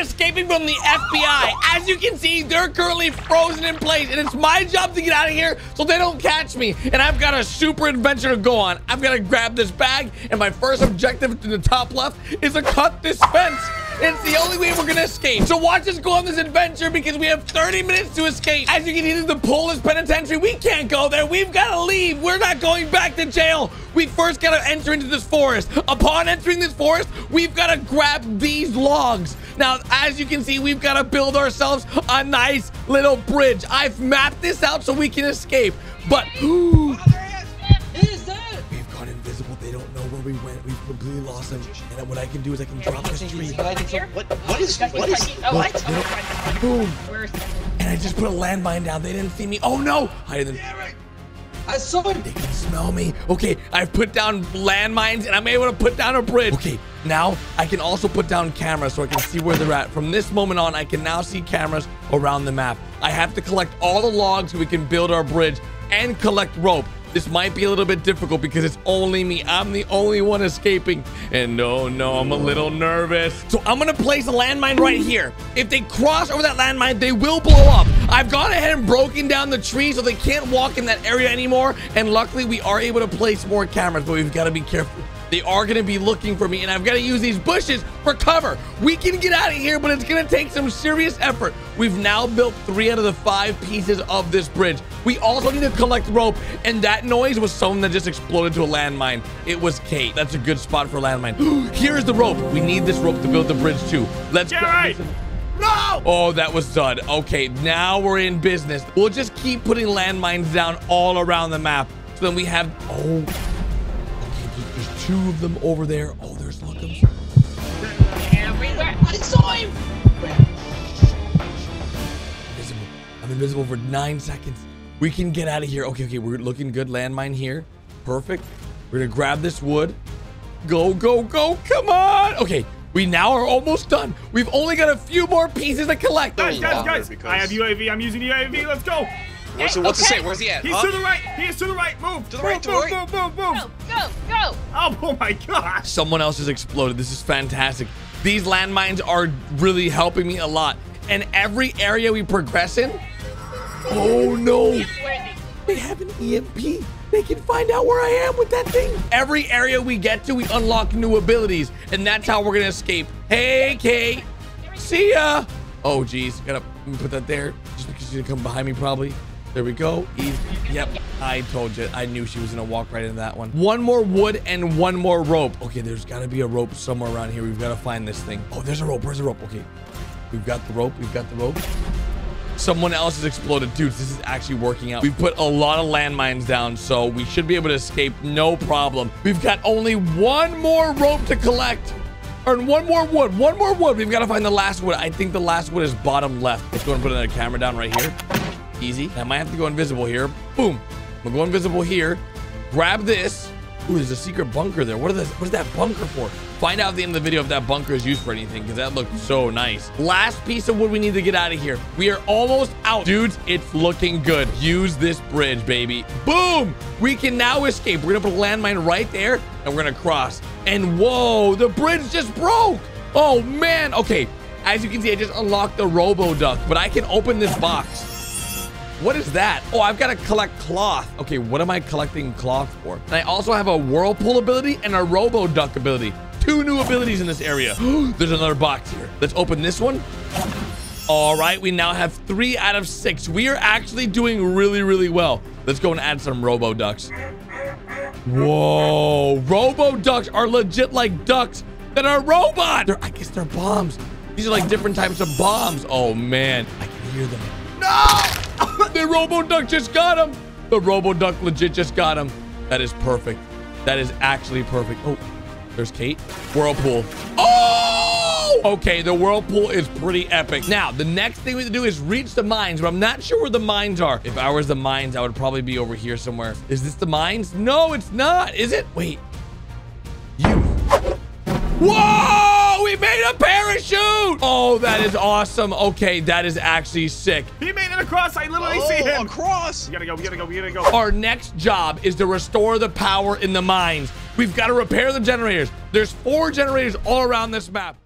escaping from the FBI. As you can see, they're currently frozen in place, and it's my job to get out of here so they don't catch me. And I've got a super adventure to go on. I've got to grab this bag, and my first objective to the top left is to cut this fence. It's the only way we're gonna escape. So watch us go on this adventure because we have 30 minutes to escape. As you can see, the Polish penitentiary. We can't go there. We've got to leave. We're not going back to jail. We first got to enter into this forest. Upon entering this forest, we've got to grab these logs. Now, as you can see, we've got to build ourselves a nice little bridge. I've mapped this out so we can escape. But, ooh, They don't know where we went. We've completely lost them. And what I can do is I can drop this tree. What? What is? What is? Oh, Look, what? boom. And I just put a landmine down. They didn't see me. Oh no! Hide in the I saw it. They can smell me. Okay, I've put down landmines and I'm able to put down a bridge. Okay, now I can also put down cameras so I can see where they're at. From this moment on, I can now see cameras around the map. I have to collect all the logs so we can build our bridge and collect rope. This might be a little bit difficult because it's only me. I'm the only one escaping. And no, no, I'm a little nervous. So I'm gonna place a landmine right here. If they cross over that landmine, they will blow up. I've gone ahead and broken down the tree so they can't walk in that area anymore. And luckily, we are able to place more cameras, but we've got to be careful. They are going to be looking for me, and I've got to use these bushes for cover. We can get out of here, but it's going to take some serious effort. We've now built three out of the five pieces of this bridge. We also need to collect rope, and that noise was someone that just exploded to a landmine. It was Kate. That's a good spot for a landmine. Here's the rope. We need this rope to build the bridge too. Let's Jerry! no! Oh, that was done. Okay, now we're in business. We'll just keep putting landmines down all around the map. So then we have... Oh. Okay, there's, there's two of them over there. Oh, there's Lookums. everywhere? I saw him. Invisible. I'm invisible for nine seconds. We can get out of here. Okay, okay, we're looking good. Landmine here. Perfect. We're gonna grab this wood. Go, go, go. Come on. Okay, we now are almost done. We've only got a few more pieces to collect. Guys, guys, guys! because- I have UAV. I'm using UAV. Let's go. What's, what's it okay. say? Where's he at? He's Huh? to the right. He is to the right. Move. To the right, Move, to the move, right. Move, move, move, Go, go, go. Oh, oh my gosh. Someone else has exploded. This is fantastic. These landmines are really helping me a lot. And every area we progress in, oh no, they have an EMP. They can find out where I am with that thing. Every area we get to, we unlock new abilities, and that's how we're gonna escape. Hey, Kate. See ya. Oh, geez. Gotta put that there just because she's gonna come behind me, probably. There we go. Easy. Yep. I told you. I knew she was gonna walk right into that one. One more wood and one more rope. Okay, there's gotta be a rope somewhere around here. We've gotta find this thing. Oh, there's a rope. Where's the rope? Okay. We've got the rope. We've got the rope. Someone else has exploded. Dudes, this is actually working out. We've put a lot of landmines down, so we should be able to escape no problem. We've got only one more rope to collect. Or one more wood. One more wood. We've got to find the last wood. I think the last wood is bottom left. Let's go and put another camera down right here. Easy. I might have to go invisible here. Boom. I'm gonna go invisible here. Grab this. Ooh, there's a secret bunker there. What, the, what is that bunker for? Find out at the end of the video if that bunker is used for anything, because that looked so nice. Last piece of wood we need to get out of here. We are almost out. Dudes, it's looking good. Use this bridge, baby. Boom! We can now escape. We're gonna put a landmine right there, and we're gonna cross. And whoa, the bridge just broke. Oh, man. Okay, as you can see, I just unlocked the Robo-Duck, but I can open this box. What is that? Oh, I've got to collect cloth. Okay, what am I collecting cloth for? And I also have a whirlpool ability and a robo duck ability. Two new abilities in this area. There's another box here. Let's open this one. All right, we now have three out of six. We are actually doing really, really well. Let's go and add some robo ducks. Whoa, robo ducks are legit like ducks that are robot. They're, I guess they're bombs. These are like different types of bombs. Oh man, I can hear them. No! The robo duck just got him. The robo duck legit just got him. That is perfect. That is actually perfect. Oh, there's Kate. Whirlpool. Oh! Okay, the whirlpool is pretty epic. Now, the next thing we have to do is reach the mines, but I'm not sure where the mines are. If I was the mines, I would probably be over here somewhere. Is this the mines? No, it's not. Is it? Wait. You. Whoa! We made a parachute! Oh, that is awesome. Okay, that is actually sick. He made it across. I literally see Oh, him. across. We gotta go. We gotta go. We gotta go. Our next job is to restore the power in the mines. We've got to repair the generators. There's four generators all around this map.